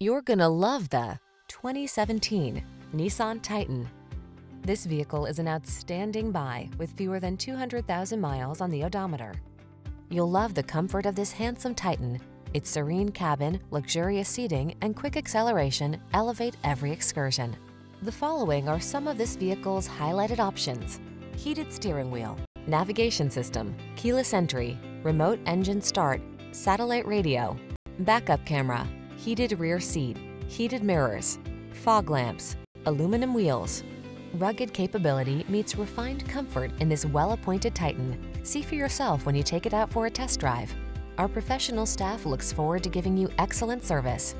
You're gonna love the 2017 Nissan Titan. This vehicle is an outstanding buy with fewer than 200,000 miles on the odometer. You'll love the comfort of this handsome Titan. Its serene cabin, luxurious seating, and quick acceleration elevate every excursion. The following are some of this vehicle's highlighted options. Heated steering wheel, navigation system, keyless entry, remote engine start, satellite radio, backup camera, heated rear seat, heated mirrors, fog lamps, aluminum wheels. Rugged capability meets refined comfort in this well-appointed Titan. See for yourself when you take it out for a test drive. Our professional staff looks forward to giving you excellent service.